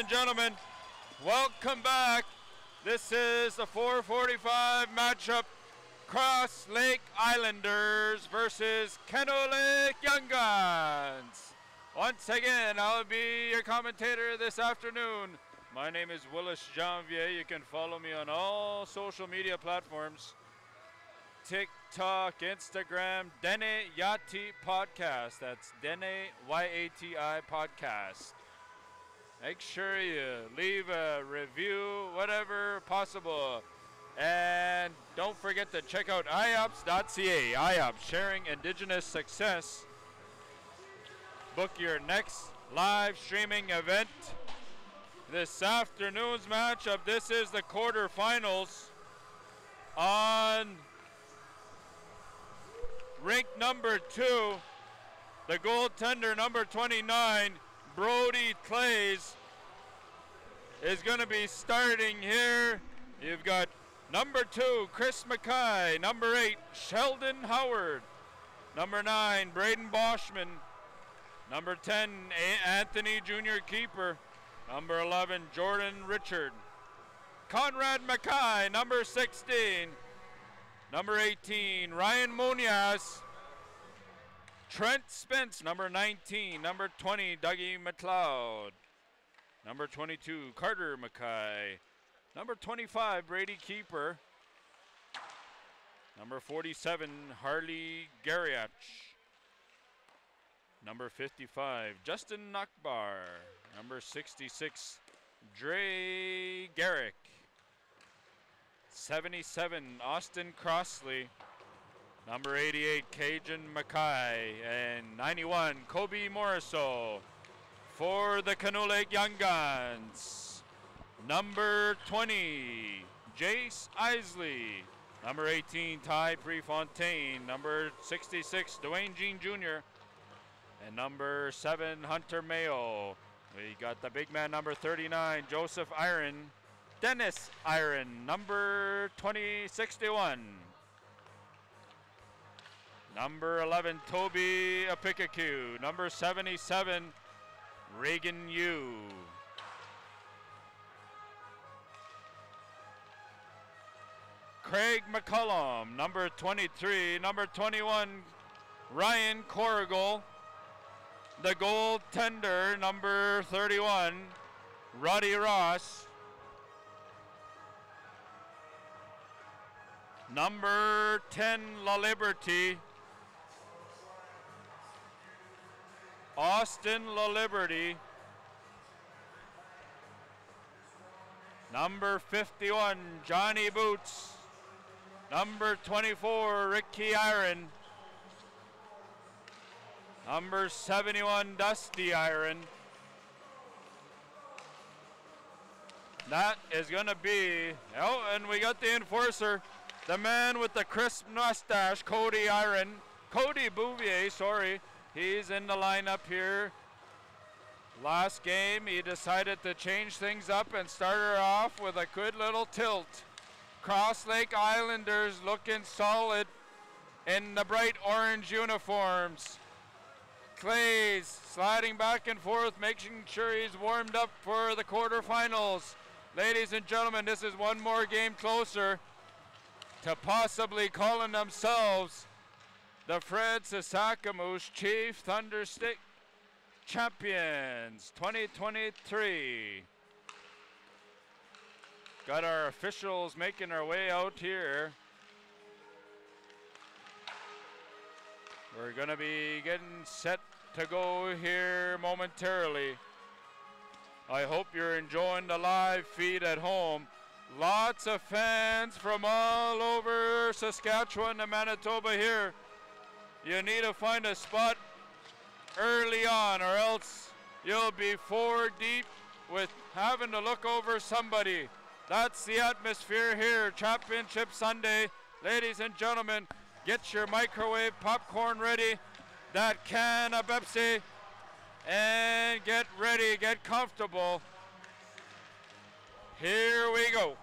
and gentlemen, welcome back. This is the 445 matchup Cross Lake Islanders versus Lake Young Guns. Once again, I'll be your commentator this afternoon. My name is Willis Janvier. You can follow me on all social media platforms TikTok, Instagram, Dene Yati Podcast. That's Dene Y A T I Podcast. Make sure you leave a review, whatever possible. And don't forget to check out IOPS.ca. IOPS, sharing Indigenous success. Book your next live streaming event. This afternoon's matchup, this is the quarterfinals on rink number two. The goaltender, number 29, Brody Clays, is going to be starting here. You've got number two, Chris Mackay. Number eight, Sheldon Howard. Number nine, Braden Boschman. Number 10, A- Anthony Junior Keeper. Number 11, Jordan Richard. Conrad Mackay, number 16. Number 18, Ryan Munoz. Trent Spence, number 19. Number 20, Dougie McLeod. Number 22, Carter Mackay. Number 25, Brady Keeper. Number 47, Harley Gariach. Number 55, Justin Nakbar. Number 66, Dre Garrick. 77, Austin Crossley. Number 88, Cajun Mackay. And 91, Kobe Morriso for the Canoe Lake Young Guns. Number 20, Jace Isley. Number 18, Ty Prefontaine. Number 66, Dwayne Jean Jr. And number 7, Hunter Mayo. We got the big man, number 39, Joseph Iron. Dennis Iron, number 2061. Number 11, Toby Apikaku. Number 77, Reagan Yu. Craig McCullum, number 23. Number 21, Ryan Corrigal. The goaltender, number 31, Roddy Ross. Number 10, La Liberty. Austin La Liberty. Number 51, Johnny Boots. Number 24, Ricky Iron. Number 71, Dusty Iron. That is going to be, oh, and we got the enforcer, the man with the crisp mustache, Cody Iron. Cody Bouvier, sorry. He's in the lineup here. Last game, he decided to change things up and start her off with a good little tilt. Cross Lake Islanders looking solid in the bright orange uniforms. Clays sliding back and forth, making sure he's warmed up for the quarterfinals. Ladies and gentlemen, this is one more game closer to possibly calling themselves the Fred Sasakamoose Chief Thunderstick Champions 2023. Got our officials making our way out here. We're to be getting set to go here momentarily. I hope you're enjoying the live feed at home. Lots of fans from all over Saskatchewan and Manitoba here. You need to find a spot early on, or else you'll be four deep with having to look over somebody. That's the atmosphere here. Championship Sunday. Ladies and gentlemen, get your microwave popcorn ready, that can of Pepsi, and get ready, get comfortable. Here we go.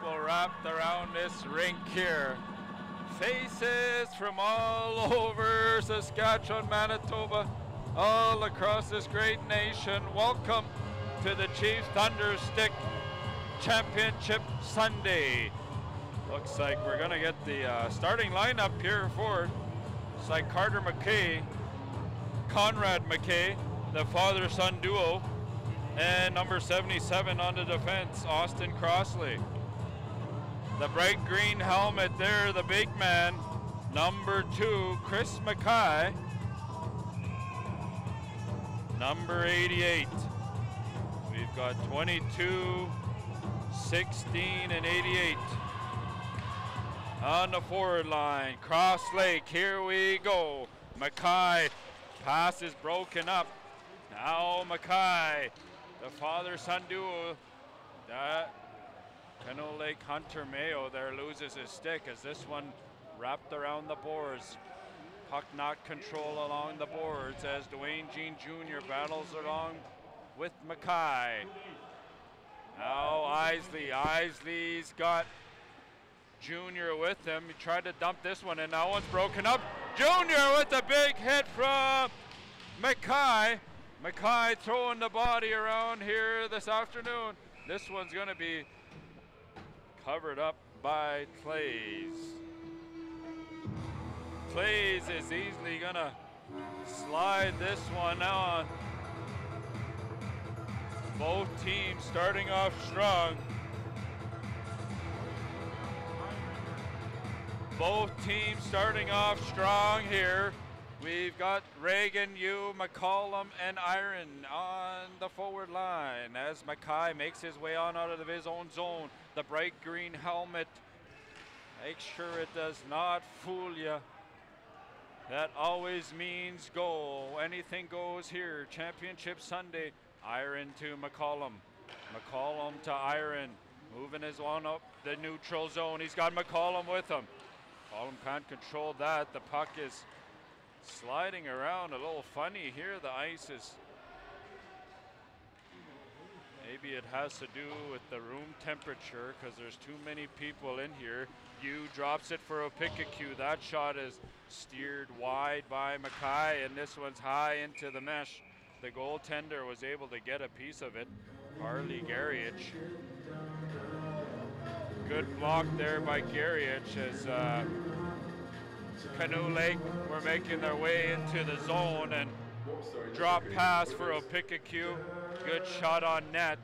People wrapped around this rink here. Faces from all over Saskatchewan, Manitoba, all across this great nation. Welcome to the Chiefs Thunderstick Championship Sunday. Looks like we're going to get the uh, starting lineup here for it's like Carter McKay, Conrad McKay, the father-son duo, and number 77 on the defense, Austin Crossley. The bright green helmet there, the big man, number two, Chris Mackay. Number 88. We've got 22, 16, and 88 on the forward line. Cross Lake, here we go. Mackay, pass is broken up. Now Mackay, the father-son duo. That Canoe Lake Hunter Mayo there loses his stick as this one wrapped around the boards. Puck not control along the boards as Dwayne Jean Jr. battles along with Mackay. Now Isley, Isley's got Junior with him. He tried to dump this one, and now one's broken up. Junior with a big hit from Mackay. Mackay throwing the body around here this afternoon. This one's going to be covered up by Clays. Clays is easily going to slide this one on. Both teams starting off strong. Both teams starting off strong here. We've got Reagan, Yu, McCollum, and Iron on the forward line as Mackay makes his way on out of his own zone. The bright green helmet. Make sure it does not fool you. That always means goal. Anything goes here. Championship Sunday. Iron to McCollum. McCollum to Iron. Moving his one up the neutral zone. He's got McCollum with him. McCollum can't control that. The puck is sliding around a little funny here. The ice is. Maybe it has to do with the room temperature because there's too many people in here. You drops it for a cue. That shot is steered wide by Mackay, and this one's high into the mesh. The goaltender was able to get a piece of it. Harley Garriich. Good block there by Garriich as uh, Canoe Lake were making their way into the zone and drop pass for a cue. Good shot on net.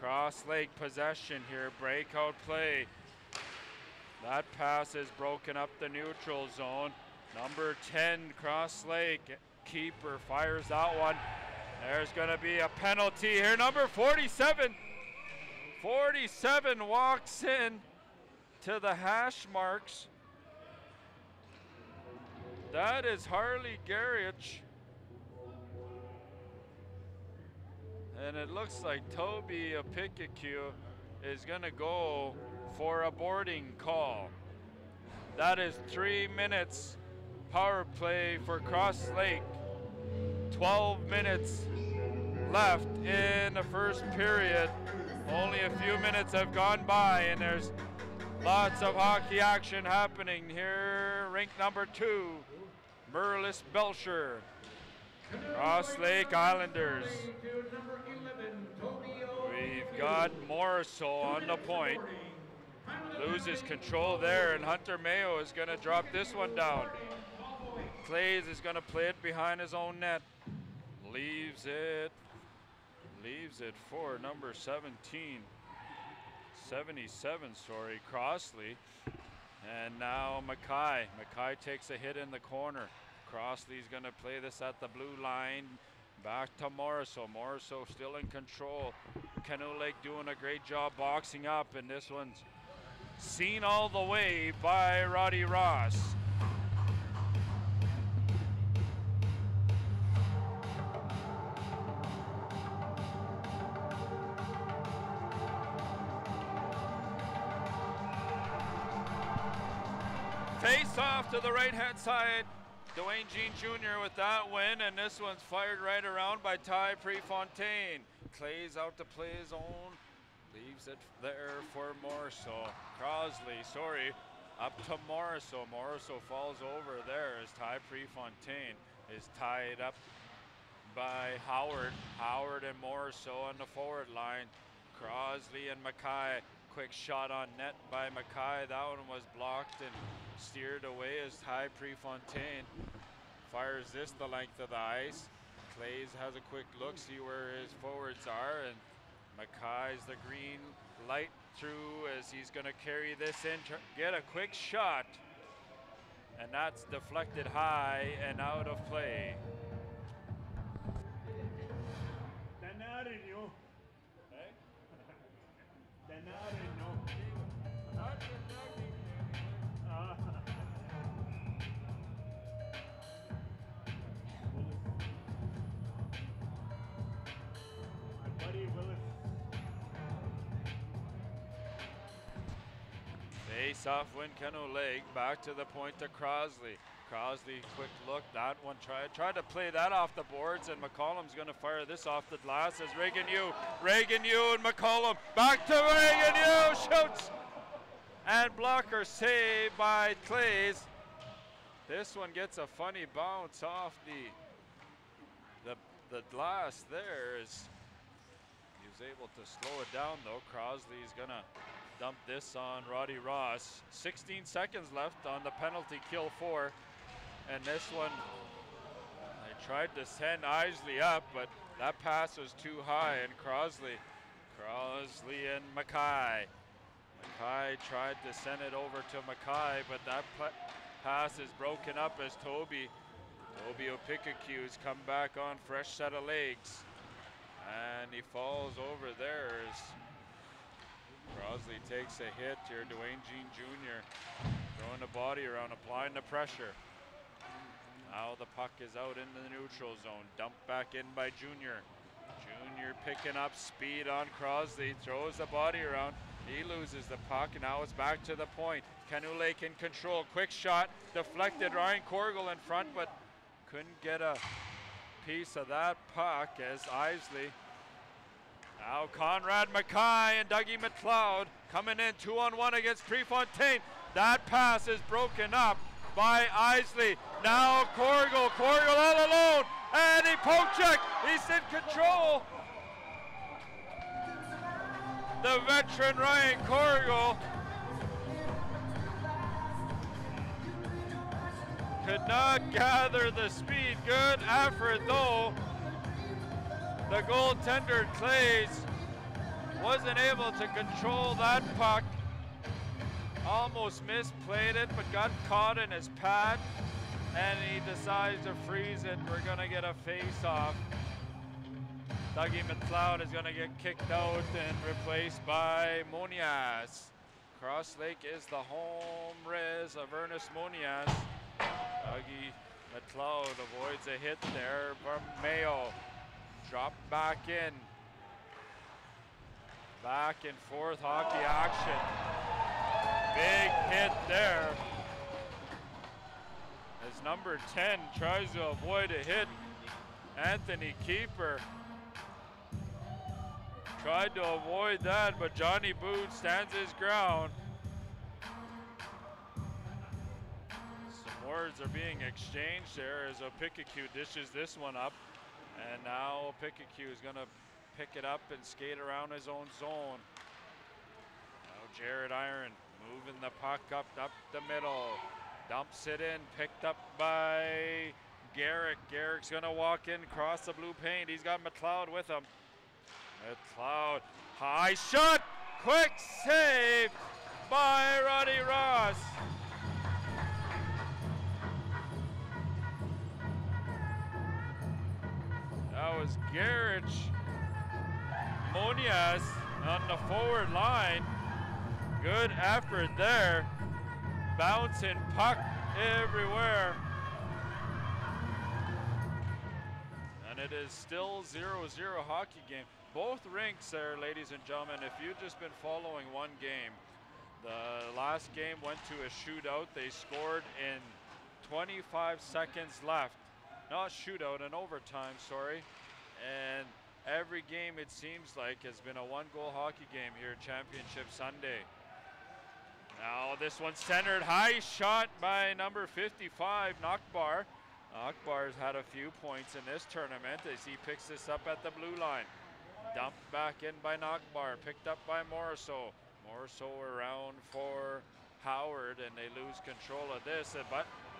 Cross Lake possession here, breakout play. That pass is broken up the neutral zone. Number 10, Cross Lake, keeper fires that one. There's going to be a penalty here. Number 47, 47 walks in, to the hash marks. That is Harley Garrich. And it looks like Toby Apikaku is going to go for a boarding call. That is three minutes power play for Cross Lake. 12 minutes left in the first period. Only a few minutes have gone by, and there's lots of hockey action happening here. Rink number two, Merlis Belcher, Cross Lake Islanders. We've got Morriso on the point. Loses control there, and Hunter Mayo is going to drop this one down. Clays is going to play it behind his own net. Leaves it. Leaves it for number 17. 77, sorry, Crossley. And now Mackay. Mackay takes a hit in the corner. Crossley's going to play this at the blue line. Back to Morriso. Morriso still in control. Canoe Lake doing a great job boxing up, and this one's seen all the way by Roddy Ross. Face off to the right hand side. Dwayne Jean Jr. with that win, and this one's fired right around by Ty Prefontaine. Clay's out to play his own. Leaves it there for Morriso. Crosley, sorry, up to Morriso. Morriso falls over there as Ty Prefontaine is tied up by Howard. Howard and Morriso on the forward line. Crosley and Mackay. Quick shot on net by Mackay. That one was blocked and steered away as Ty Prefontaine fires this the length of the ice. Clays has a quick look, see where his forwards are, and Mackay's the green light through as he's going to carry this in, get a quick shot, and that's deflected high and out of play. Win Canoe Lake. Back to the point to Crosley. Crosley, quick look. That one tried tried to play that off the boards, and McCollum's going to fire this off the glass as Reagan Yu, Reagan Yu, and McCollum back to Reagan Yu shoots, and blocker saved by Clays. This one gets a funny bounce off the the the glass there. Is he was able to slow it down though. Crosley's gonna dump this on Roddy Ross. 16 seconds left on the penalty kill four. And this one, they tried to send Isley up, but that pass was too high. And Crosley, Crosley and Mackay. Mackay tried to send it over to Mackay, but that pass is broken up as Toby, Toby Opikaku's come back on fresh set of legs. And he falls over there as Crosley takes a hit here. Dwayne Jean Jr. throwing the body around, applying the pressure. Now the puck is out into the neutral zone. Dumped back in by Junior. Junior picking up speed on Crosley. Throws the body around. He loses the puck. Now it's back to the point. Lake in control. Quick shot. Deflected. Ryan Corrigal in front, but couldn't get a piece of that puck as Isley now Conrad Mackay and Dougie McLeod coming in two on one against Prefontaine. That pass is broken up by Isley. Now Corrigal, Corrigal all alone, and he poke check. He's in control. The veteran Ryan Corrigal could not gather the speed. Good effort though the goaltender Clays wasn't able to control that puck. Almost misplayed it, but got caught in his pad, and he decides to freeze it. We're gonna get a face-off. Dougie McLeod is gonna get kicked out and replaced by Monias. Cross Lake is the home res of Ernest Monias. Dougie McLeod avoids a hit there from Mayo. Drop back in. Back and forth hockey action. Big hit there. As number 10 tries to avoid a hit, Anthony Keeper tried to avoid that, but Johnny Booth stands his ground. Some words are being exchanged there as Opikaku dishes this one up. And now Opikaku is going to pick it up and skate around his own zone. Now Jared Iron moving the puck up, up the middle. Dumps it in, picked up by Garrick. Garrick's gonna walk in, cross the blue paint. He's got McLeod with him. McLeod, high shot, quick save by Roddy Ross. That was Garrett Monias on the forward line. Good effort there. Bouncing puck everywhere. And it is still 0-0 hockey game. Both rinks there, ladies and gentlemen, if you've just been following one game, the last game went to a shootout. They scored in 25 seconds left. Not shootout, an overtime, sorry. And every game, it seems like, has been a one-goal hockey game here Championship Sunday. Now this one's centered, high shot by number 55, Nakbar. Nakbar's had a few points in this tournament as he picks this up at the blue line. Dumped back in by Nakbar, picked up by Morriso. Morriso around for Howard and they lose control of this, but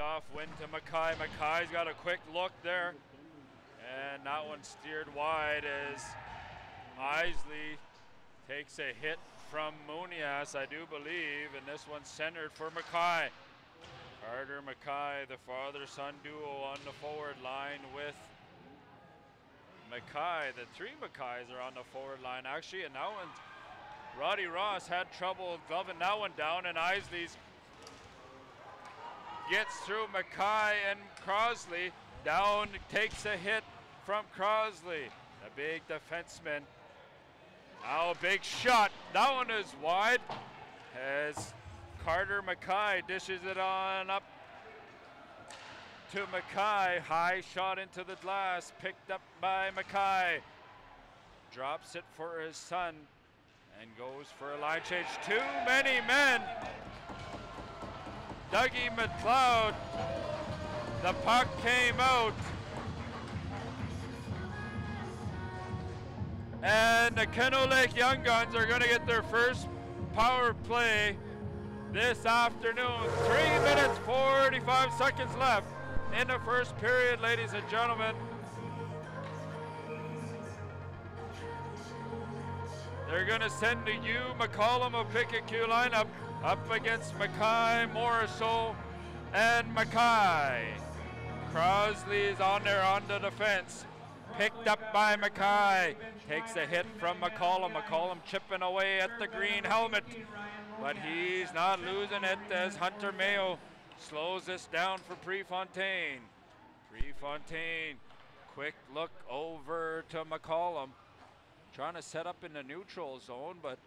off win to Mackay. Mackay's got a quick look there. And that one steered wide as Isley takes a hit from Muniz, I do believe, and this one's centered for Mackay. Carter Mackay, the father-son duo on the forward line with Mackay. The three Mackays are on the forward line actually, and that one, Roddy Ross had trouble gloving that one down, and Isley's gets through Mackay and Crosley. Down takes a hit from Crosley, a big defenseman. Now big shot. That one is wide as Carter Mackay dishes it on up to Mackay. High shot into the glass, picked up by Mackay. Drops it for his son and goes for a line change. Too many men. Dougie McLeod. The puck came out. And the Canoe Lake Young Guns are going to get their first power play this afternoon. Three minutes, 45 seconds left in the first period, ladies and gentlemen. They're going to send the Yu McCollum of Pickett lineup up against Mackay, Morriso, and Mackay. Crosley is on there on the defense. Picked up by Mackay. Takes a hit from McCollum. McCollum chipping away at the green helmet. But he's not losing it as Hunter Mayo slows this down for Prefontaine. Prefontaine, quick look over to McCollum. Trying to set up in the neutral zone, but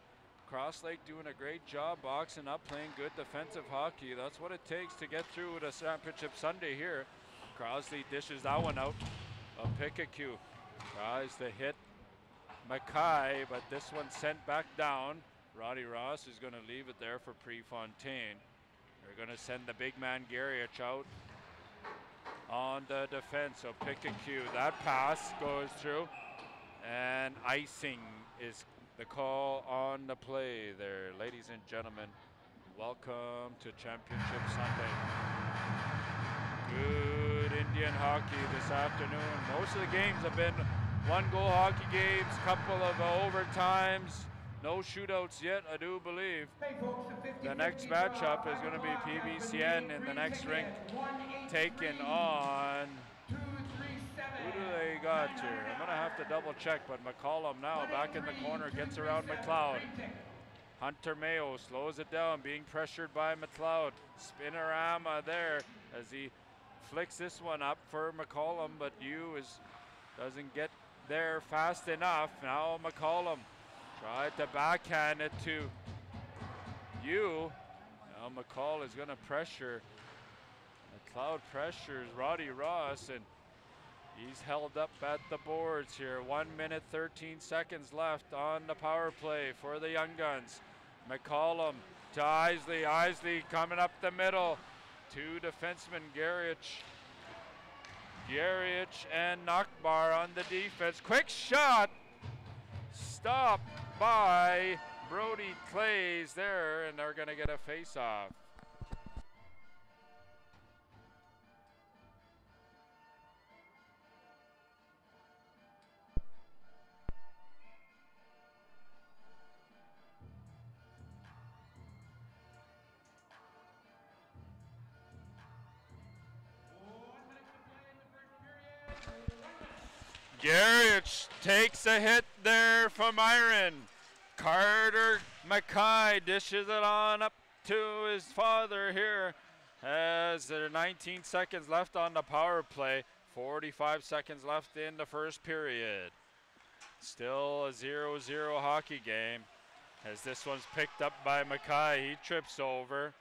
Cross Lake doing a great job boxing up, playing good defensive hockey. That's what it takes to get through the championship Sunday here. Crosley dishes that one out A pick a Pickacue. Tries to hit Mackay, but this one sent back down. Roddy Ross is going to leave it there for Prefontaine. They're going to send the big man Garriott out on the defense. So Pickacue, that pass goes through, and icing is the call on the play there, ladies and gentlemen. Welcome to Championship Sunday. Good Indian hockey this afternoon. Most of the games have been one goal hockey games, couple of uh, overtimes, no shootouts yet, I do believe. The next matchup is going to be PBCN in the next rink, taking on. Who do they got here? I'm going to have to double check, but McCollum now back in the corner gets around McLeod. Hunter Mayo slows it down, being pressured by McLeod. Spinorama there as he flicks this one up for McCollum, but you is doesn't get there fast enough. Now McCollum tried to backhand it to you. Now McCall is going to pressure. McLeod pressures Roddy Ross, and he's held up at the boards here. One minute, 13 seconds left on the power play for the Young Guns. McCollum to Isley. Isley coming up the middle. Two defensemen, Garich. Garich and Nakbar on the defense. Quick shot. Stop by Brody Clays there, and they're going to get a face Garrich takes a hit there from Iron. Carter Mackay dishes it on up to his father here as there are 19 seconds left on the power play. 45 seconds left in the first period. Still a 0 0 hockey game as this one's picked up by Mackay. He trips over.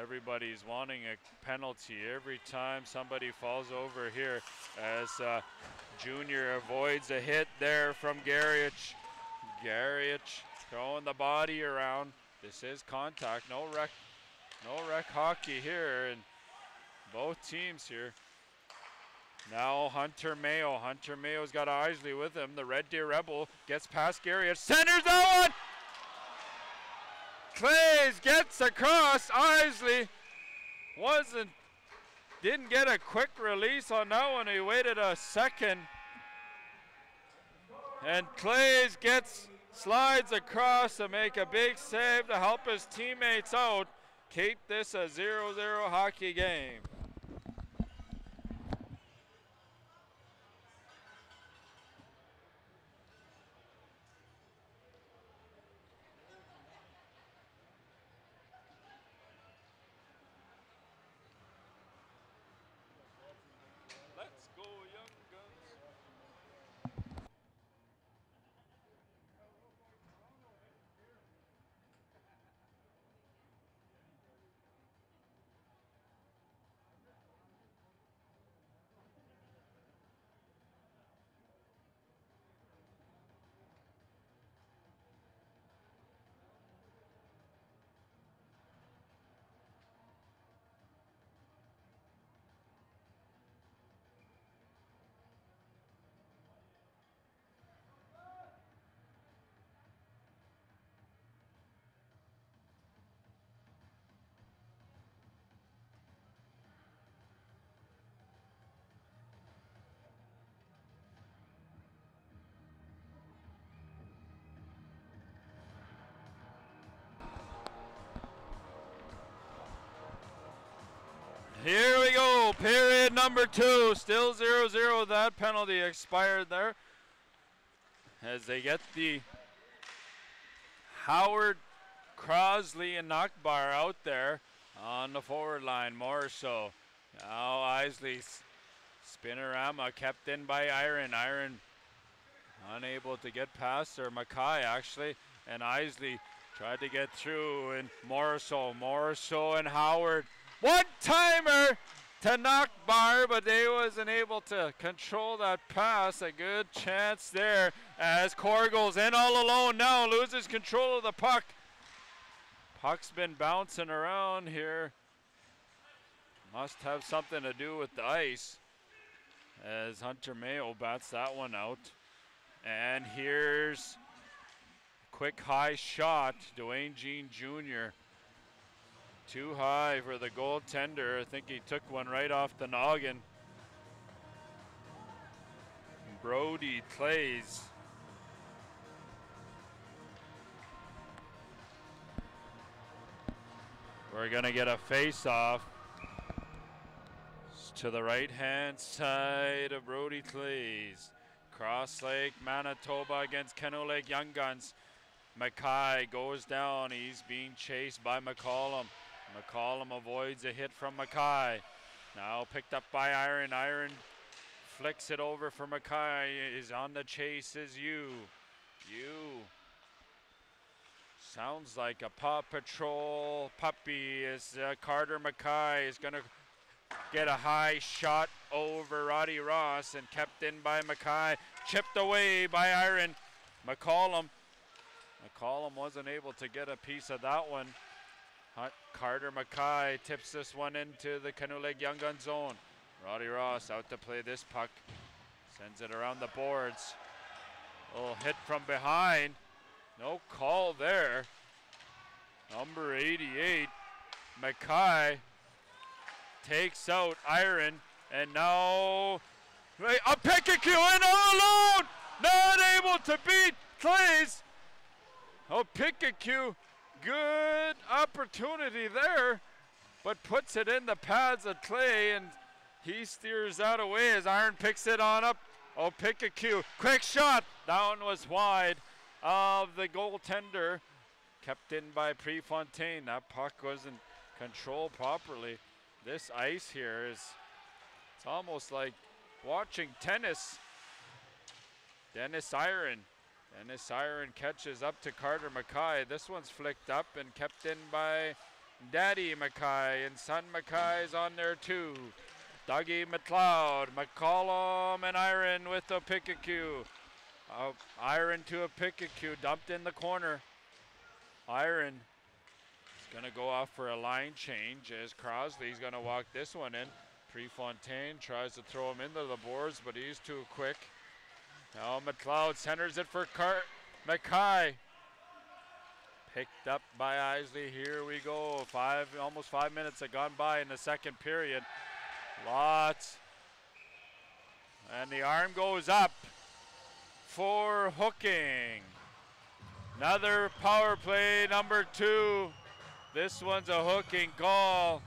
Everybody's wanting a penalty every time somebody falls over here as uh, Junior avoids a hit there from Garich. Garich throwing the body around. This is contact, no wreck, no wreck hockey here, and both teams here. Now Hunter Mayo. Hunter Mayo's got Isley with him. The Red Deer Rebel gets past Garich, centers that one. Clays gets across. Isley wasn't, didn't get a quick release on that one. He waited a second. And Clays gets, slides across to make a big save to help his teammates out. Keep this a 0 0 hockey game. Here we go, period number two. Still 0 0. That penalty expired there. As they get the Howard, Crosley, and Nakbar out there on the forward line more so. Now Isley's spinorama kept in by Iron. Iron unable to get past, or Mackay actually, and Isley tried to get through, and Morriso, Morriso, and Howard. One timer to knock Bar, but they wasn't able to control that pass. A good chance there as Corrigal's in all alone now loses control of the puck. Puck's been bouncing around here. Must have something to do with the ice as Hunter Mayo bats that one out. And here's quick high shot. Dwayne Jean Jr. Too high for the goaltender. I think he took one right off the noggin. Brody Clays. We're going to get a face off to the right hand side of Brody Clays. Cross Lake, Manitoba against Canoe Lake Young Guns. Mackay goes down. He's being chased by McCollum. McCollum avoids a hit from Mackay. Now picked up by Iron. Iron flicks it over for Mackay. Is on the chase is you. You. Sounds like a Paw Patrol puppy. Is uh, Carter Mackay is going to get a high shot over Roddy Ross and kept in by Mackay. Chipped away by Iron. McCollum. McCollum wasn't able to get a piece of that one. Carter Mackay tips this one into the Lake Young Gun zone. Roddy Ross out to play this puck. Sends it around the boards. A Little hit from behind. No call there. Number 88, Mackay takes out Iron, and now a Pikachu and all alone, not able to beat Clays. Oh, Pikachu, good opportunity there, but puts it in the pads of Clay, and he steers that away as Iron picks it on up. Oh, Pikachu, quick shot, down was wide of the goaltender, kept in by Prefontaine. That puck wasn't controlled properly this ice here is it's almost like watching tennis. Dennis Iron. Dennis Iron catches up to Carter Mackay. This one's flicked up and kept in by Daddy Mackay, and Son Mackay's on there too. Dougie McLeod, McCollum, and Iron with a Pickacue. Uh, Iron to a Pickacue, dumped in the corner. Iron is Going to go off for a line change as Crosley's going to walk this one in. Prefontaine tries to throw him into the boards, but he's too quick. Now McLeod centers it for Cart Mackay. Picked up by Isley. Here we go. Five, almost five minutes have gone by in the second period. Lots. And the arm goes up for hooking. Another power play, number two this one's a hooking call.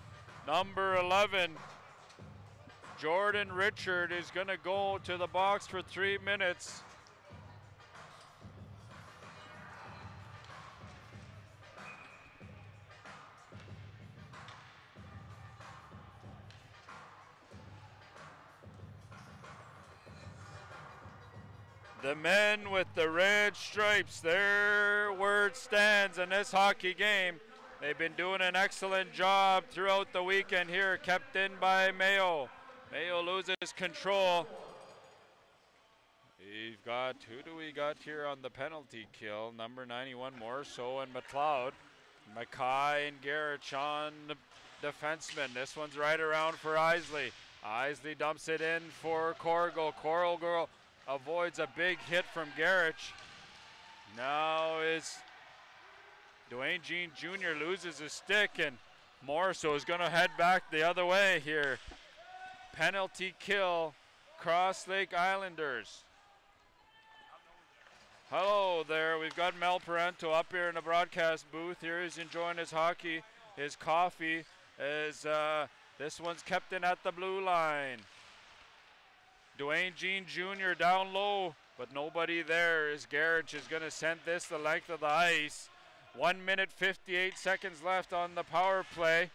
Number 11, Jordan Richard is going to go to the box for three minutes. The men with the red stripes, their word stands in this hockey game. They've been doing an excellent job throughout the weekend here, kept in by Mayo. Mayo loses control. We've got, who do we got here on the penalty kill? Number 91, Morso and McLeod. Mackay and Garrett on the defenseman. This one's right around for Isley. Isley dumps it in for Corrigal. Corrigal avoids a big hit from Garrett. Now is Dwayne Jean Jr. loses his stick and Morso is going to head back the other way here. Penalty kill, Cross Lake Islanders. Hello there, we've got Mel Parento up here in the broadcast booth. Here he's enjoying his hockey, his coffee. As uh, this one's kept in at the blue line. Dwayne Jean Jr. down low, but nobody there. As is going to send this the length of the ice. One minute 58 seconds left on the power play.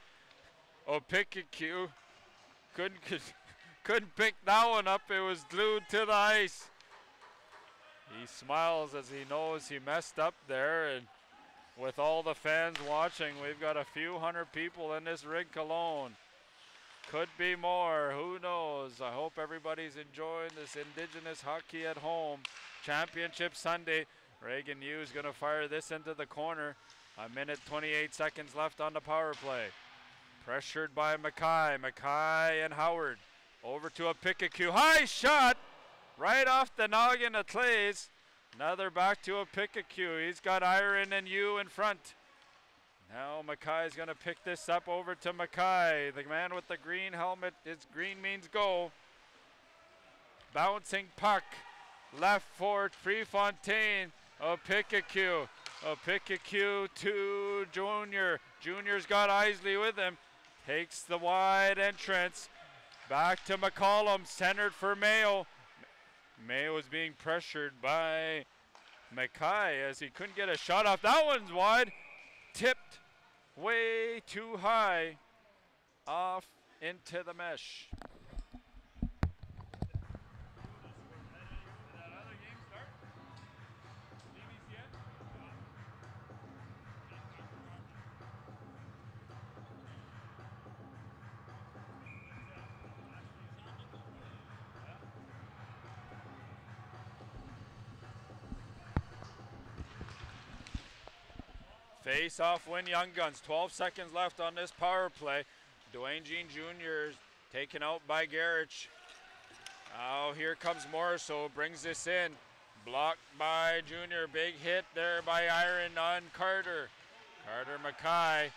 Cue. Couldn't, couldn't pick that one up. It was glued to the ice. He smiles as he knows he messed up there. And with all the fans watching, we've got a few hundred people in this rink alone. Could be more. Who knows? I hope everybody's enjoying this Indigenous Hockey at Home Championship Sunday. Reagan Hughes going to fire this into the corner. A minute 28 seconds left on the power play. Pressured by Mackay. Mackay and Howard. Over to a Pickacue. High shot! Right off the noggin of Clays. Another back to a cue. He's got Iron and Yu in front. Now Mackay's going to pick this up over to Mackay. The man with the green helmet, his green means go. Bouncing puck. Left for Prefontaine. A Pickacue. A Pickacue to Junior. Junior's got Isley with him. Takes the wide entrance. Back to McCollum. Centered for Mayo. Mayo is being pressured by Mackay as he couldn't get a shot off. That one's wide. Tipped way too high. Off into the mesh. Face off win Young Guns. 12 seconds left on this power play. Dwayne Jean Jr. is taken out by Garrich. Now here comes Morriso, brings this in. Blocked by Junior. Big hit there by Iron on Carter. Carter Mackay.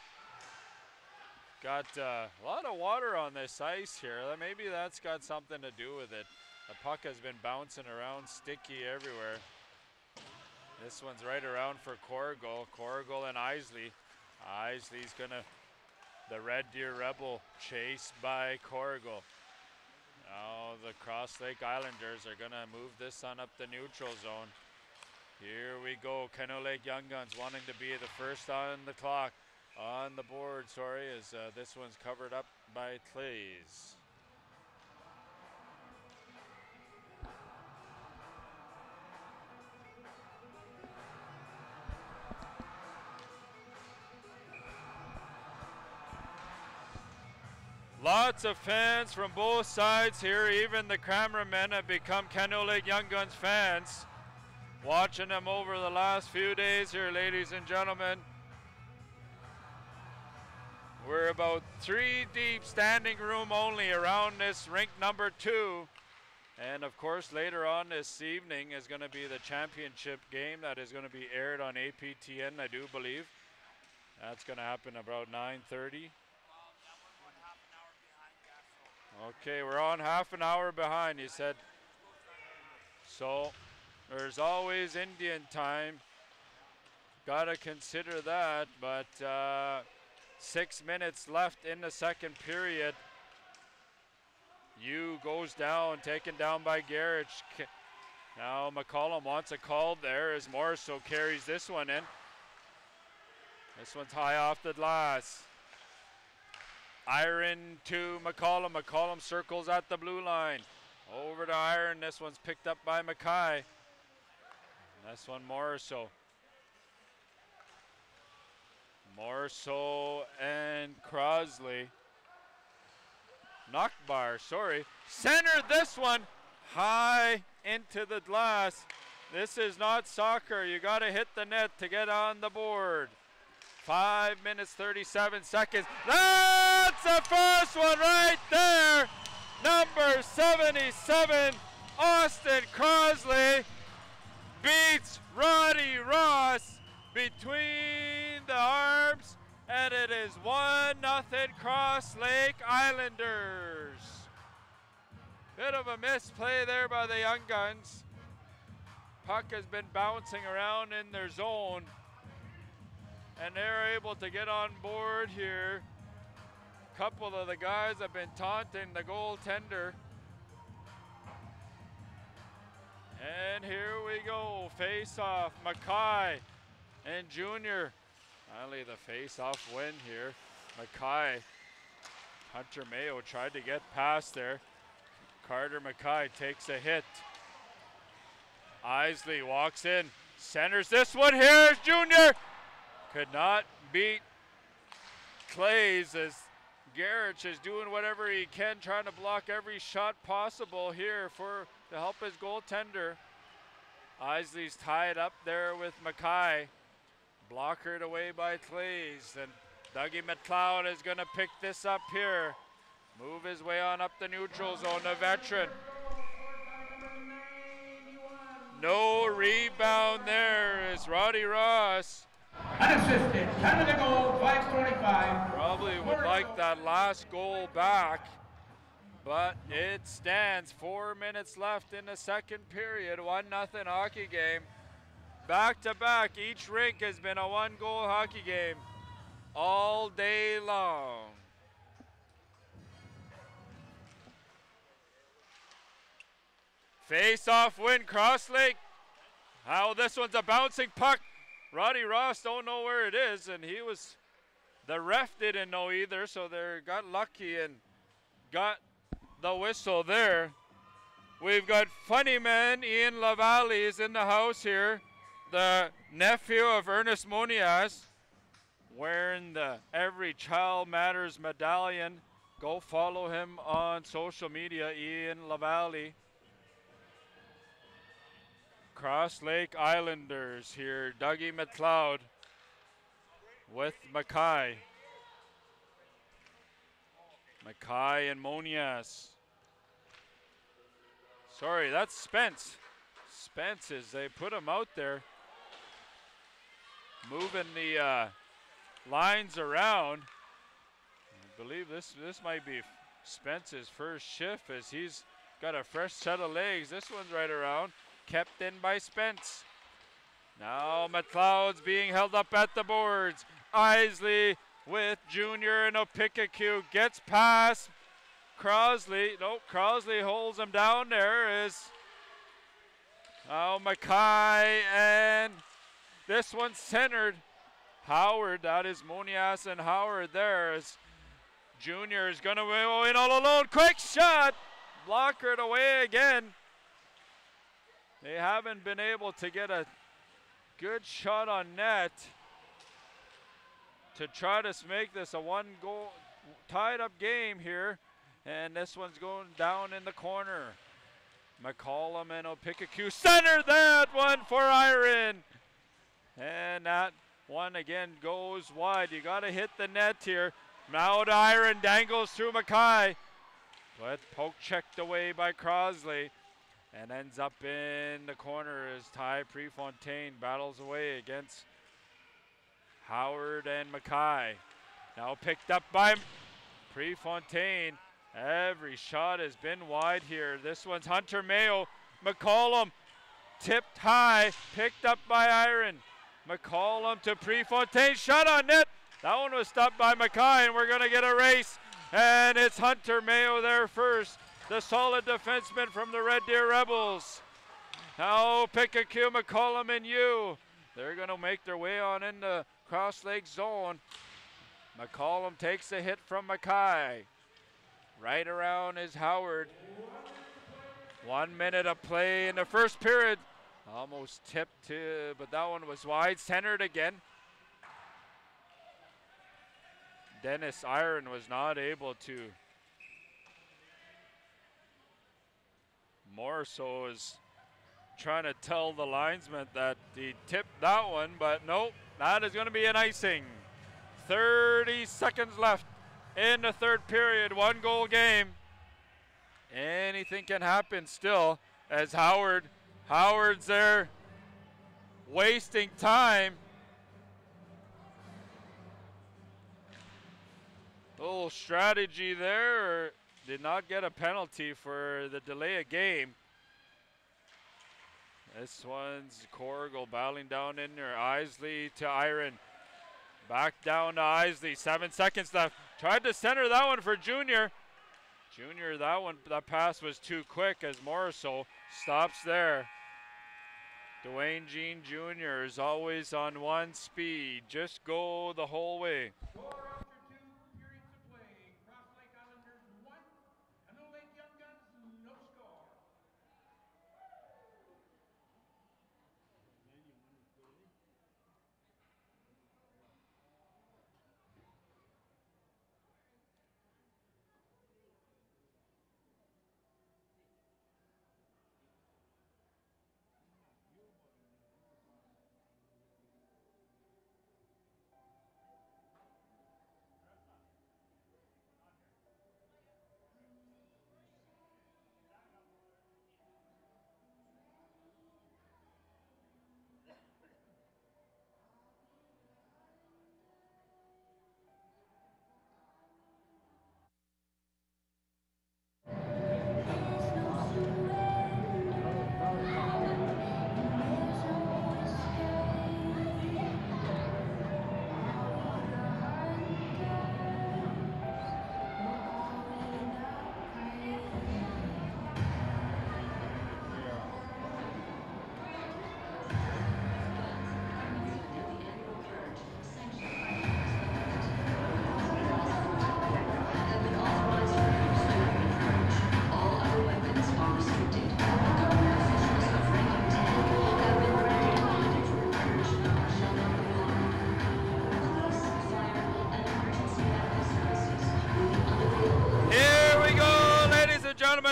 Got uh, a lot of water on this ice here. Maybe that's got something to do with it. The puck has been bouncing around sticky everywhere. This one's right around for Corrigal. Corrigal and Isley. Isley's gonna, the Red Deer Rebel chased by Corrigal. Now the Cross Lake Islanders are gonna move this on up the neutral zone. Here we go, Canoe Lake Young Guns wanting to be the first on the clock, on the board, sorry, as uh, this one's covered up by Clays. Lots of fans from both sides here. Even the cameramen have become Canoe Lake Young Guns fans. Watching them over the last few days here, ladies and gentlemen. We're about three deep, standing room only around this rink number two. And of course, later on this evening is going to be the championship game that is going to be aired on APTN, I do believe. That's going to happen about 9:30. Okay, we're on half an hour behind, he said. So there's always Indian time. Got to consider that, but uh, six minutes left in the second period. Yu goes down, taken down by Garrett. Now McCollum wants a call there as Morriso carries this one in. This one's high off the glass. Iron to McCollum. McCollum circles at the blue line. Over to Iron. This one's picked up by Mackay. This one Morriso. Morriso and Crosley. Nakbar, sorry. Center this one high into the glass. This is not soccer. You got to hit the net to get on the board. Five minutes, 37 seconds. Ah! That's the first one right there. Number 77, Austin Crosley beats Roddy Ross between the arms, and it is 1 nothing Cross Lake Islanders. Bit of a misplay there by the Young Guns. Puck has been bouncing around in their zone and they're able to get on board here. A couple of the guys have been taunting the goaltender. And here we go, face off, Mackay and Junior. Finally the face off win here. Mackay, Hunter Mayo tried to get past there. Carter Mackay takes a hit. Isley walks in, centers this one. Here's Junior could not beat Clays as Garrett is doing whatever he can, trying to block every shot possible here for to help his goaltender. Isley's tied up there with Mackay. Blockered away by Clays. And Dougie McLeod is going to pick this up here. Move his way on up the neutral zone, the veteran. No rebound there is Roddy Ross. Unassisted, Canada goal, 525. Probably would like that last goal back, but it stands. Four minutes left in the second period. One nothing hockey game. Back to back, each rink has been a one goal hockey game all day long. Face off win, Cross Lake. How this one's a bouncing puck. Roddy Ross don't know where it is, and he was, the ref didn't know either, so they got lucky and got the whistle there. We've got funny man Ian LaValle is in the house here, the nephew of Ernest Monias, wearing the Every Child Matters medallion. Go follow him on social media, Ian LaValle. Cross Lake Islanders here. Dougie McLeod with Mackay. Mackay and Monias. Sorry, that's Spence. Spence is, they put him out there. Moving the uh, lines around. I believe this, this might be Spence's first shift as he's got a fresh set of legs. This one's right around kept in by Spence. Now McLeod's being held up at the boards. Isley with Junior and Opikaku gets past Crosley. Nope, Crosley holds him down there is now Mackay and this one's centered. Howard, that is Monias and Howard there as Junior is going to win all alone. Quick shot! Blockered away again. They haven't been able to get a good shot on net to try to make this a one goal tied up game here. And this one's going down in the corner. McCollum and Opikaku center that one for Iron. And that one again goes wide. You got to hit the net here. Now Iron dangles through Mackay. But poke checked away by Crosley and ends up in the corner as Ty Prefontaine battles away against Howard and Mackay. Now picked up by Prefontaine. Every shot has been wide here. This one's Hunter Mayo. McCollum tipped high, picked up by Iron. McCollum to Prefontaine, shot on net. That one was stopped by Mackay, and we're going to get a race. And it's Hunter Mayo there first the solid defenseman from the Red Deer Rebels. Now Pikachu, McCollum, and Yu. They're going to make their way on in the Cross Lake zone. McCollum takes a hit from Mackay. Right around is Howard. One minute of play in the first period. Almost tipped to, but that one was wide centered again. Dennis Iron was not able to more so is trying to tell the linesman that he tipped that one, but nope, that is going to be an icing. 30 seconds left in the third period, one goal game. Anything can happen still as Howard, Howard's there wasting time. Little strategy there, did not get a penalty for the delay of game. This one's Corrigal battling down in there. Isley to Iron. Back down to Isley. Seven seconds left. Tried to center that one for Junior. Junior, that one, that pass was too quick as Morriso stops there. Dwayne Jean Jr. is always on one speed. Just go the whole way.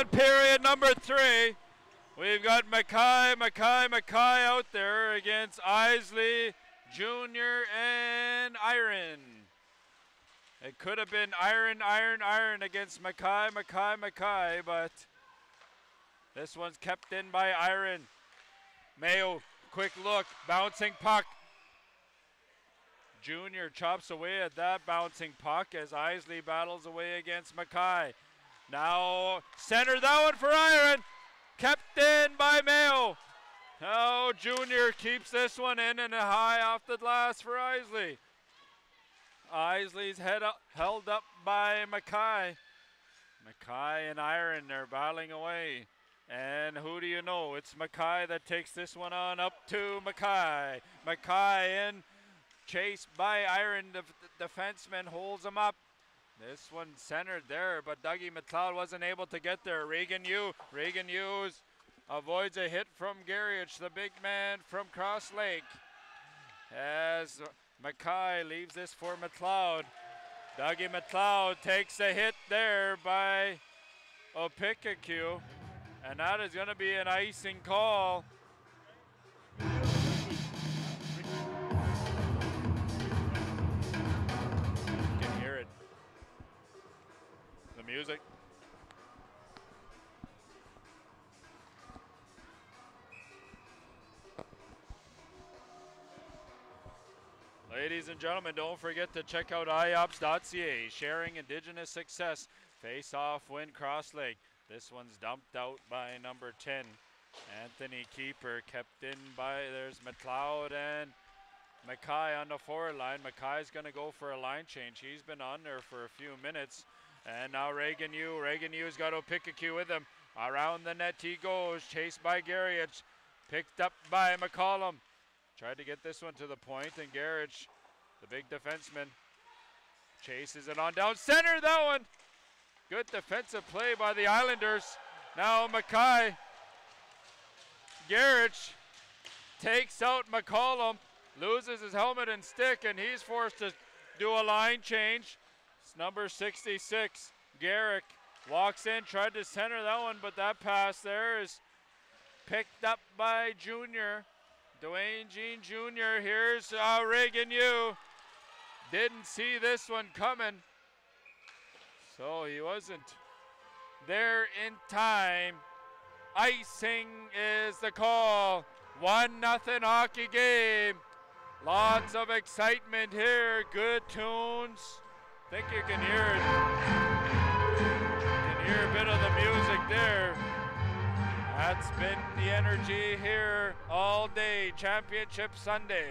Gentlemen, period number three. We've got Mackay, Mackay, Mackay out there against Isley, Junior, and Iron. It could have been Iron, Iron, Iron against Mackay, Mackay, Mackay, but this one's kept in by Iron. Mayo, quick look, bouncing puck. Junior chops away at that bouncing puck as Isley battles away against Mackay. Now center that one for Iron. Kept in by Mayo. Now Junior keeps this one in and a high off the glass for Isley. Isley's head up, held up by Mackay. Mackay and Iron are battling away. And who do you know? It's Mackay that takes this one on up to Mackay. Mackay in chased by Iron. The defenseman holds him up. This one centered there, but Dougie McLeod wasn't able to get there. Regan Yu, Regan Hughes avoids a hit from Garrich, the big man from Cross Lake. As Mackay leaves this for McLeod. Dougie McLeod takes a hit there by Opikaku, and that is going to be an icing call. Music. Ladies and gentlemen, don't forget to check out iops.ca, sharing Indigenous success. Face off win Cross Lake. This one's dumped out by number 10. Anthony Keeper kept in by, there's McLeod and Mackay on the forward line. Mackay's going to go for a line change. He's been on there for a few minutes. And now Reagan Yu. Reagan Yu's got Opikaku with him. Around the net he goes, chased by Garrich. Picked up by McCollum. Tried to get this one to the point, and Garrich, the big defenseman, chases it on down center. That one. Good defensive play by the Islanders. Now Mackay. Garrich takes out McCollum, loses his helmet and stick, and he's forced to do a line change. Number 66, Garrick. Walks in, tried to center that one, but that pass there is picked up by Junior. Dwayne Jean Jr. Here's uh, Reagan Yu. Didn't see this one coming. So he wasn't there in time. Icing is the call. One nothing hockey game. Lots of excitement here. Good tunes think you can hear it. Can hear a bit of the music there. That's been the energy here all day, Championship Sunday.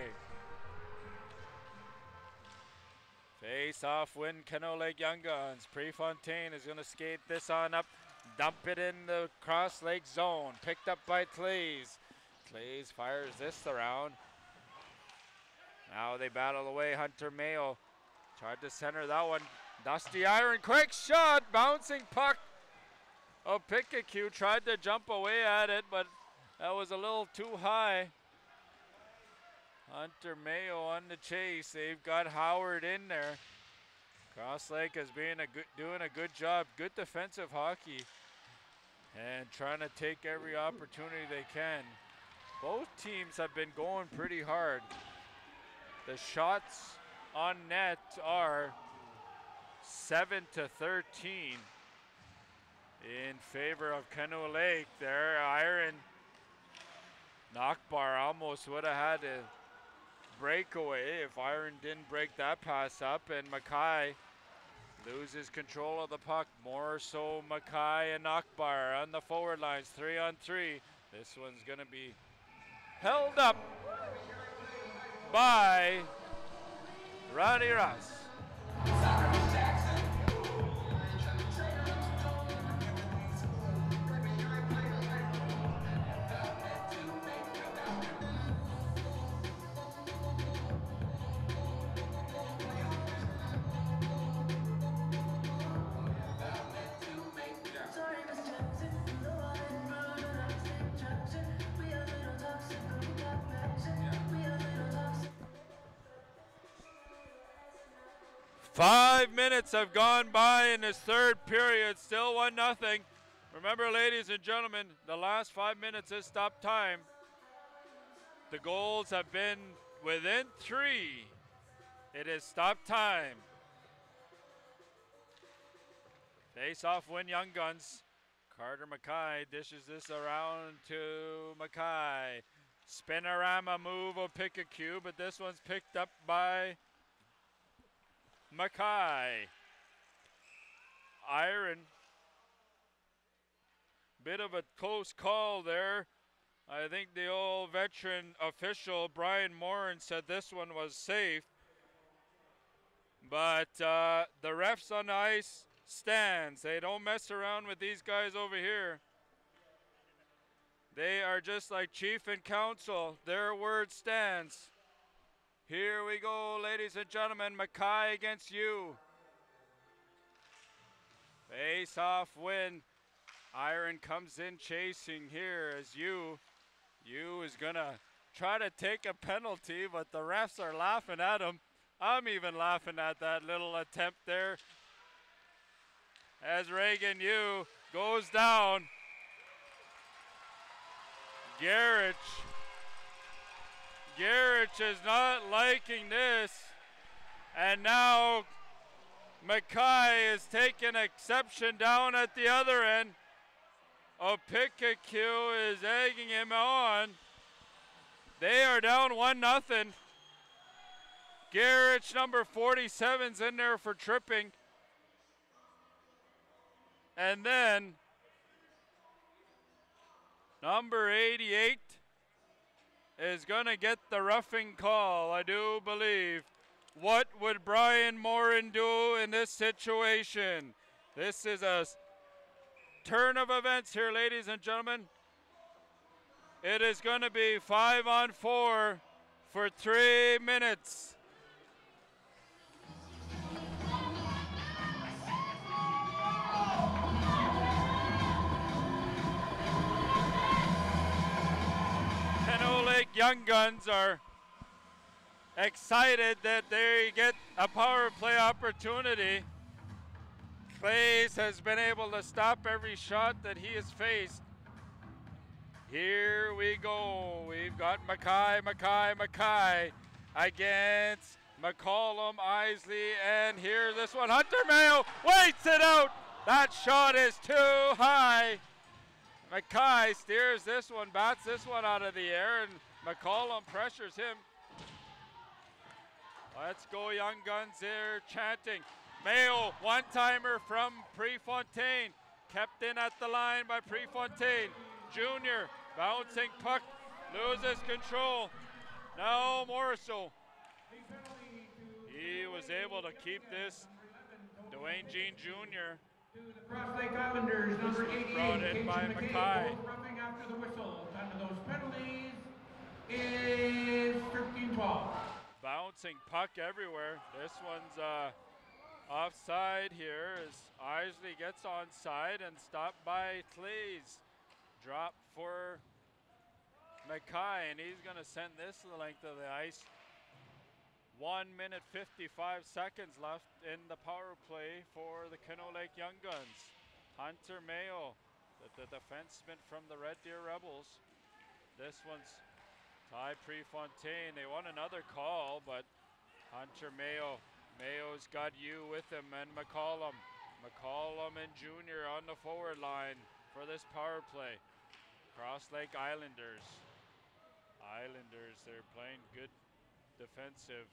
Face off win Canoe Lake Young Guns. Prefontaine is going to skate this on up, dump it in the cross lake zone. Picked up by Clays. Clays fires this around. Now they battle away Hunter Mayo. Tried to center that one. Dusty Iron, quick shot, bouncing puck. Oh, Pikachu tried to jump away at it, but that was a little too high. Hunter Mayo on the chase. They've got Howard in there. Cross Lake is being a good, doing a good job. Good defensive hockey. And trying to take every opportunity they can. Both teams have been going pretty hard. The shots on net are 7 to 13 in favor of Canoe Lake there. Iron Nakbar almost would have had a breakaway if Iron didn't break that pass up and Mackay loses control of the puck. More so Mackay and Nakbar on the forward lines, three on three. This one's gonna be held up by Ronnie Ross. Five minutes have gone by in this third period, still one nothing. Remember, ladies and gentlemen, the last five minutes is stop time. The goals have been within three. It is stop time. Face off win Young Guns. Carter Mackay dishes this around to Mackay. Spinorama move will pick a cue, but this one's picked up by Mackay. Iron. Bit of a close call there. I think the old veteran official, Brian Morin, said this one was safe. But uh, the refs on the ice stands. They don't mess around with these guys over here. They are just like chief and council. Their word stands. Here we go, ladies and gentlemen. Mackay against Yu. Face off win. Iron comes in chasing here as Yu. Yu is gonna try to take a penalty, but the refs are laughing at him. I'm even laughing at that little attempt there. As Reagan Yu goes down. Garrett. Garrett is not liking this. And now Mackay is taking exception down at the other end. Opikaku is egging him on. They are down 1 nothing. Garrett, number 47's in there for tripping. And then number 88 is going to get the roughing call, I do believe. What would Brian Morin do in this situation? This is a turn of events here, ladies and gentlemen. It is going to be five on four for three minutes. Lake Young Guns are excited that they get a power play opportunity. Clays has been able to stop every shot that he has faced. Here we go. We've got Mackay, Mackay, Mackay against McCollum, Isley, and here's this one. Hunter Mayo waits it out. That shot is too high. Mackay steers this one, bats this one out of the air, and McCollum pressures him. Let's go, Young Guns here chanting. Mayo, one timer from Prefontaine. Kept in at the line by Prefontaine. Junior, bouncing puck, loses control. Now Morriso. He was able to keep this. Dwayne Jean Jr. To the Cross Lake Islanders, number 88, brought in by McKay, Mackay. both roughing after the whistle. Time of those penalties is 13-12. Bouncing puck everywhere. This one's uh, offside here as Isley gets onside and stopped by Clays. Drop for Mackay, and he's going to send this the length of the ice. One minute 55 seconds left in the power play for the Canoe Lake Young Guns. Hunter Mayo, the, the defenseman from the Red Deer Rebels. This one's Ty Prefontaine. They want another call, but Hunter Mayo. Mayo's got Yu with him and McCollum. McCollum and Junior on the forward line for this power play. Cross Lake Islanders. Islanders, they're playing good defensive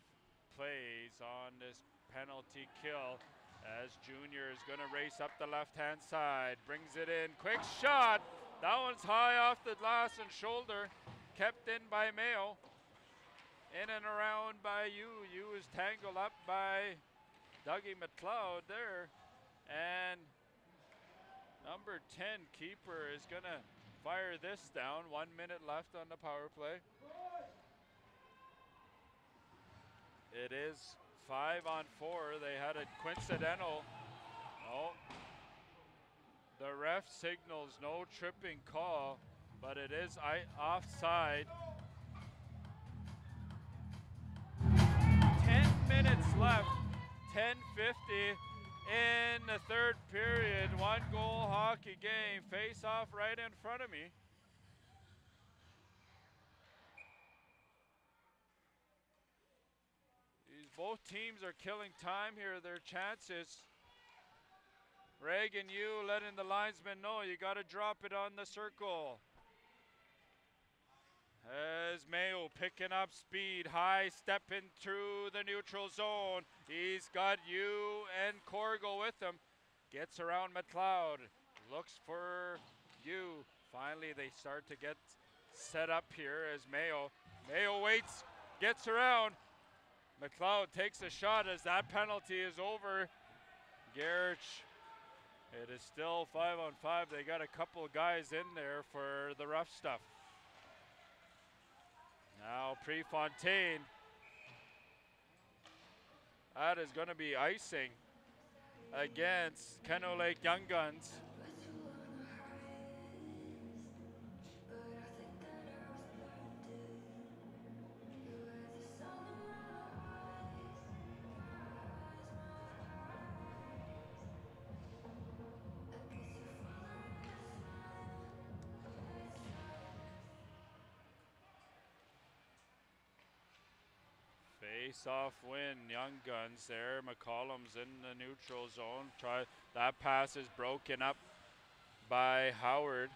plays on this penalty kill as Junior is going to race up the left hand side. Brings it in. Quick shot. That one's high off the glass and shoulder. Kept in by Mayo. In and around by Yu. Yu is tangled up by Dougie McLeod there. And number 10 keeper is going to fire this down. One minute left on the power play. It is five on four. They had a coincidental. Oh. The ref signals no tripping call, but it is offside. 10 minutes left. 10:50 in the third period. One goal hockey game. Face off right in front of me. Both teams are killing time here. Their chances. Reagan, Yu letting the linesman know you got to drop it on the circle. As Mayo picking up speed, high stepping through the neutral zone. He's got Yu and Corrigal with him. Gets around McLeod. Looks for Yu. Finally, they start to get set up here as Mayo. Mayo waits, gets around. McLeod takes a shot as that penalty is over. Garrich, it is still five on five. They got a couple guys in there for the rough stuff. Now Prefontaine. That is going to be icing against Canoe Lake Young Guns. Face-off win, Young Guns there. McCollum's in the neutral zone. Try that pass is broken up by Howard.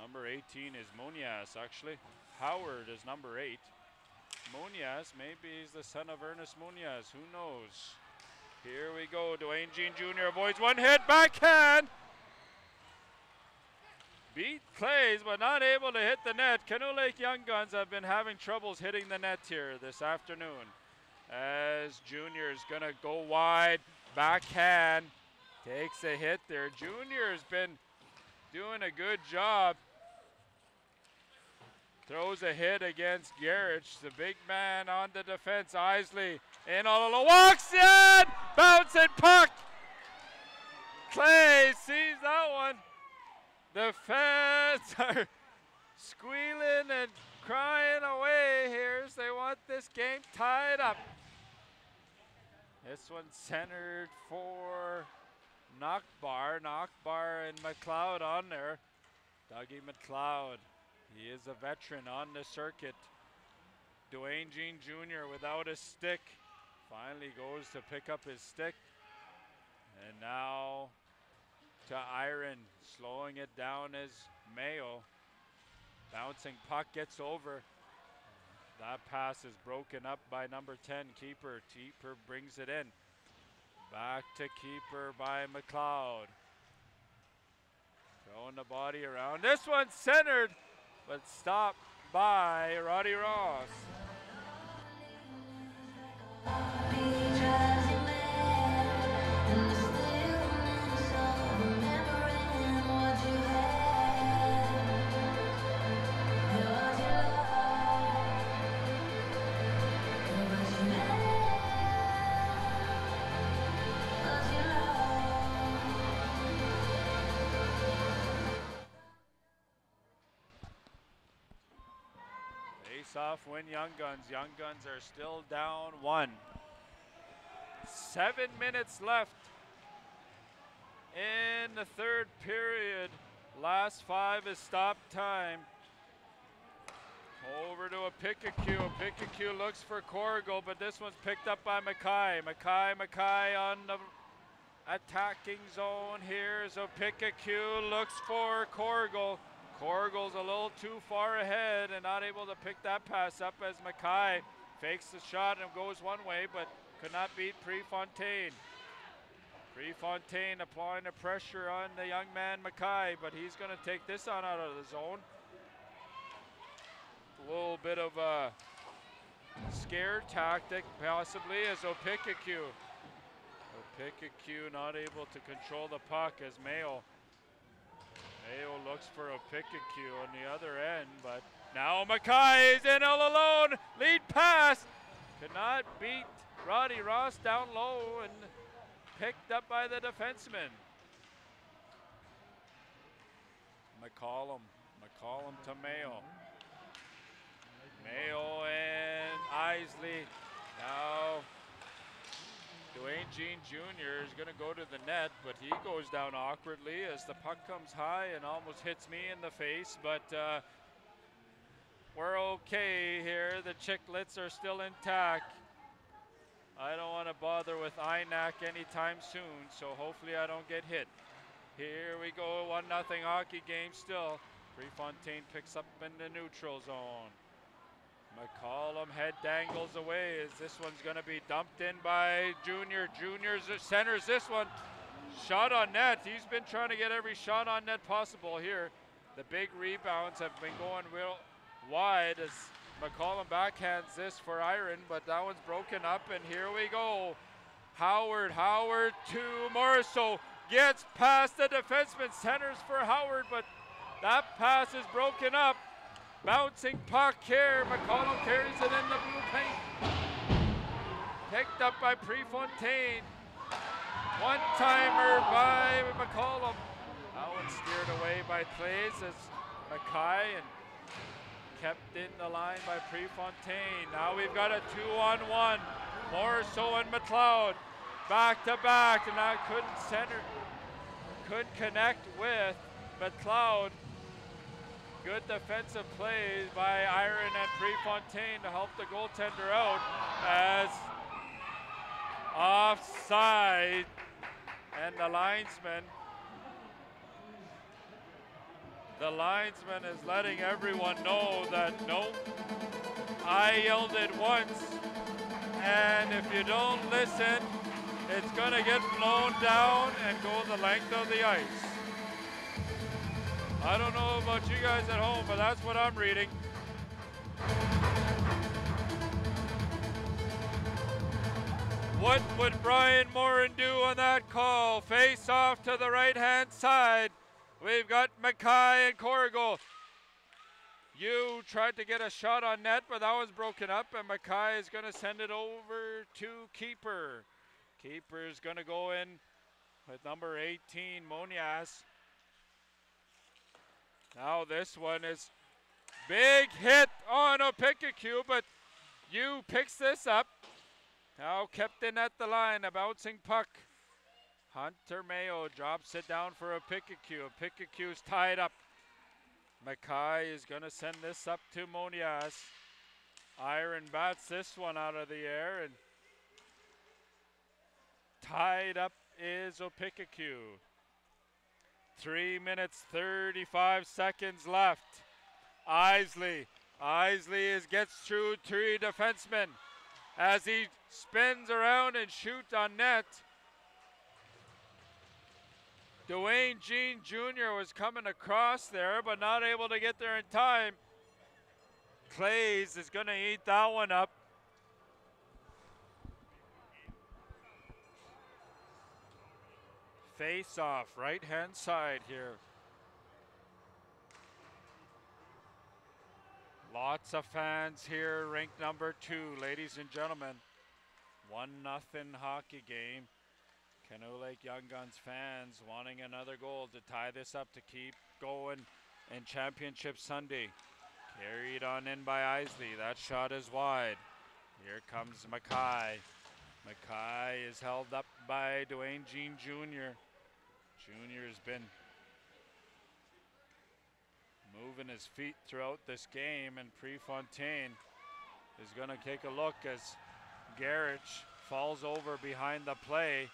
Number 18 is Monias, actually. Howard is number eight. Monias, maybe he's the son of Ernest Monias. Who knows? Here we go. Dwayne Jean Jr. avoids one hit, backhand beat Clays, but not able to hit the net. Canoe Lake Young Guns have been having troubles hitting the net here this afternoon. As Junior is gonna go wide, backhand, takes a hit there. Junior's been doing a good job. Throws a hit against Garrich, the big man on the defense. Isley in all the walks in, bouncing puck. Clay sees that one. The fans are squealing and crying away here as they want this game tied up. This one centered for Nakbar. Nakbar and McLeod on there. Dougie McLeod. He is a veteran on the circuit. Dwayne Jean Jr. without a stick. Finally goes to pick up his stick. And now to Iron, slowing it down as Mayo. Bouncing puck gets over. That pass is broken up by number 10, Keeper. Keeper brings it in. Back to Keeper by McLeod. Throwing the body around. This one centered, but stopped by Roddy Ross. Off win Young Guns. Young Guns are still down one. Seven minutes left in the third period. Last five is stop time. Over to a Pickacue. A Pickacue looks for Corrigal, but this one's picked up by Mackay. Mackay, Mackay on the attacking zone here. So Pickacue looks for Corrigal. Corrigal's a little too far ahead and not able to pick that pass up as Mackay fakes the shot and goes one way, but could not beat Prefontaine. Prefontaine applying the pressure on the young man Mackay, but he's going to take this on out of the zone. A little bit of a scare tactic, possibly, as Opikakue. Opikakue not able to control the puck as Mayo Mayo looks for a Pickacue on the other end, but now Mackay is in all alone. Lead pass. Could not beat Roddy Ross down low and picked up by the defenseman. McCollum. McCollum to Mayo. Mayo and Isley. Now Dwayne Jean Jr. is going to go to the net, but he goes down awkwardly as the puck comes high and almost hits me in the face. But uh, we're okay here. The chicklets are still intact. I don't want to bother with INAC anytime soon, so hopefully I don't get hit. Here we go, 1 nothing hockey game still. Prefontaine picks up in the neutral zone. McCollum head dangles away as this one's going to be dumped in by Junior. Junior's centers this one. Shot on net. He's been trying to get every shot on net possible here. The big rebounds have been going real wide as McCollum backhands this for Iron, but that one's broken up, and here we go. Howard, Howard to Morriso. Gets past the defenseman, centers for Howard, but that pass is broken up. Bouncing puck here. McCollum carries it in the blue paint. Picked up by Prefontaine. One timer by McCollum. That one steered away by Clays as Mackay and kept in the line by Prefontaine. Now we've got a two on one. Morriso and McLeod back to back, and I couldn't center, couldn't connect with McLeod. Good defensive plays by Iron and Prefontaine to help the goaltender out as offside, and the linesman the linesman is letting everyone know that no, I yelled it once, and if you don't listen, it's to get blown down and go the length of the ice. I don't know about you guys at home, but that's what I'm reading. What would Brian Morin do on that call? Face off to the right hand side. We've got Mackay and Corrigal. You tried to get a shot on net, but that was broken up, and Mackay is going to send it over to Keeper. Keeper is going to go in with number 18, Monias. Now this one is big hit on Opikokew, but Yu picks this up. Now kept in at the line, a bouncing puck. Hunter Mayo drops it down for Opikokew. A Pikachu's tied up. Mackay is going to send this up to Monias. Iron bats this one out of the air and tied up is Opikokew. Three minutes, 35 seconds left. Isley. Isley is, gets through three defensemen as he spins around and shoots on net. Dwayne Jean Jr. was coming across there, but not able to get there in time. Clays is going to eat that one up. Face off, right hand side here. Lots of fans here, rink number two, ladies and gentlemen. One nothing hockey game. Canoe Lake Young Guns fans wanting another goal to tie this up to keep going in Championship Sunday. Carried on in by Isley. That shot is wide. Here comes Mackay. Mackay is held up by Dwayne Jean Jr. Jr.'s been moving his feet throughout this game, and Prefontaine is going to take a look as Garrett falls over behind the play.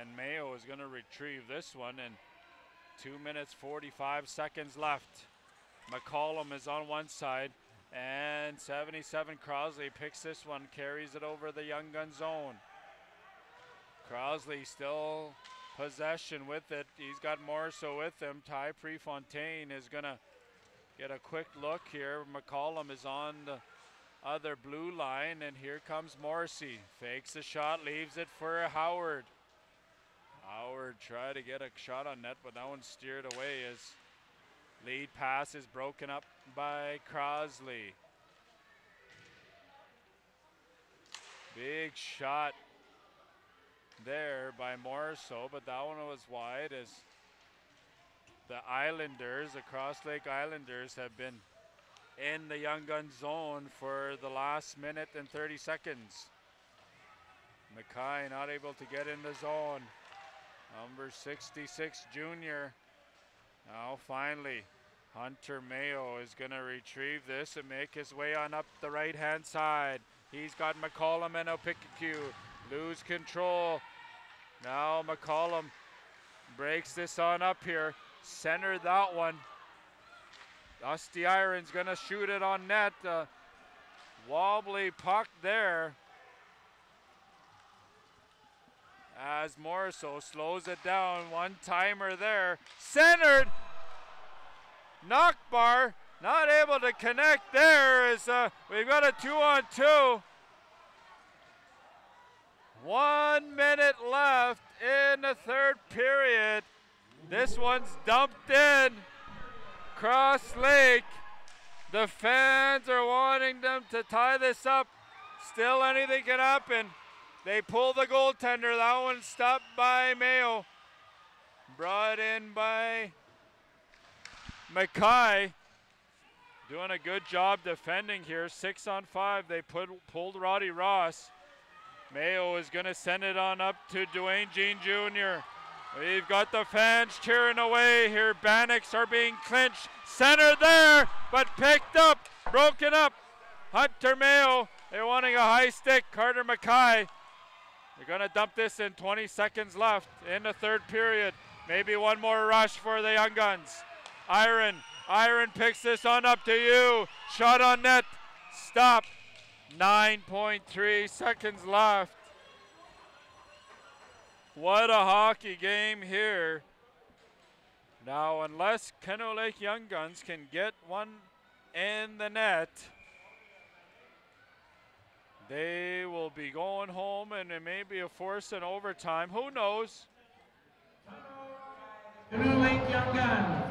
and Mayo is going to retrieve this one and two minutes 45 seconds left. McCollum is on one side and 77 Crosley picks this one, carries it over the Young Gun zone. Crosley still possession with it. He's got Morriso with him. Ty Prefontaine is going to get a quick look here. McCollum is on the other blue line, and here comes Morrissey. Fakes the shot, leaves it for Howard. Howard tried to get a shot on net, but that one steered away as lead pass is broken up by Crosley. Big shot there by Morriso, but that one was wide as the Islanders, the Cross Lake Islanders, have been in the Young Gun zone for the last minute and 30 seconds. Mackay not able to get in the zone. Number 66 junior. Now finally, Hunter Mayo is going to retrieve this and make his way on up the right hand side. He's got McCollum and Opikokew. Lose control. Now McCollum breaks this on up here. Center that one. Dusty Iron's to shoot it on net. Uh, wobbly puck there. As Morriso slows it down. One timer there. Centered. Nakbar not able to connect there as uh, we've got a two on two. One minute left in the third period. This one's dumped in. Cross Lake. The fans are wanting them to tie this up. Still anything can happen. They pull the goaltender. That one stopped by Mayo. Brought in by Mackay. Doing a good job defending here. Six on five. They put, pulled Roddy Ross. Mayo is going to send it on up to Dwayne Jean Jr. We've got the fans cheering away here. Bannocks are being clinched. Center there, but picked up, broken up. Hunter Mayo, they're wanting a high stick. Carter Mackay. They're going to dump this in 20 seconds left in the third period. Maybe one more rush for the Young Guns. Iron, Iron picks this on up to you. Shot on net. Stop. 9.3 seconds left. What a hockey game here. Now, unless Canoe Lake Young Guns can get one in the net, they will be going home and it may be a force in overtime. Who knows? Canoe Lake Young Guns.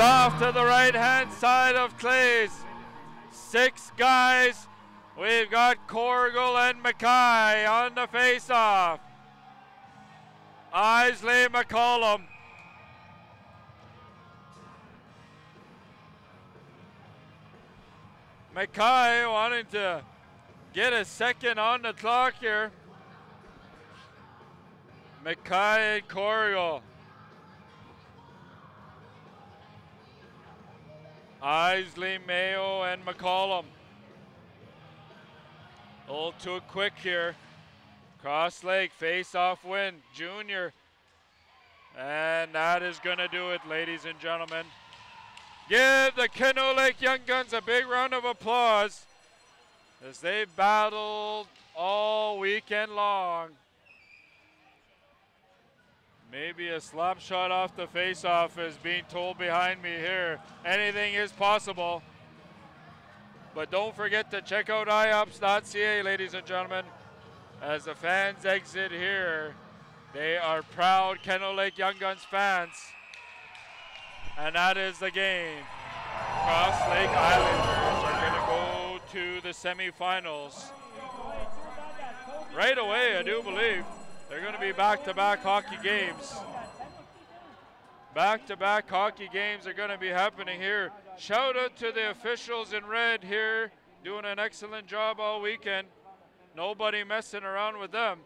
Off to the right hand side of Clays. Six guys. We've got Corrigal and Mackay on the face off. Isley McCollum. Mackay wanting to get a second on the clock here. Mackay and Corrigal. Isley, Mayo, and McCollum. A little too quick here. Cross Lake, face off win. Junior. And that is going to do it, ladies and gentlemen. Give the Canoe Lake Young Guns a big round of applause as they battled all weekend long. Maybe a slap shot off the face-off is being told behind me here. Anything is possible. But don't forget to check out iops.ca, ladies and gentlemen. As the fans exit here, they are proud Canoe Lake Young Guns fans. And that is the game. Cross Lake Islanders are going to go to the semifinals. Right away, I do believe. They're going to be back-to-back hockey games. Back-to-back hockey games are going to be happening here. Shout out to the officials in red here, doing an excellent job all weekend. Nobody messing around with them.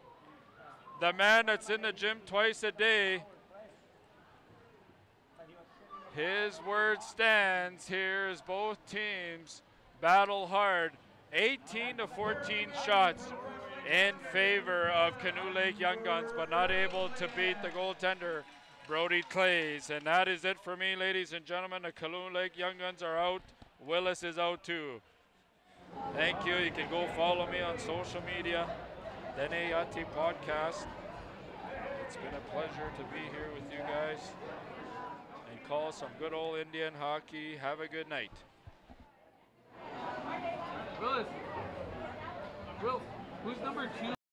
The man that's in the gym twice a day, his word stands here as both teams battle hard. 18 to 14 shots in favor of Canoe Lake Young Guns, but not able to beat the goaltender, Brody Clays. And that is it for me, ladies and gentlemen. The Canoe Lake Young Guns are out. Willis is out too. Thank you. You can go follow me on social media. Dene Yati Podcast. It's been a pleasure to be here with you guys and call some good old Indian hockey. Have a good night. Willis. Will, who's number two?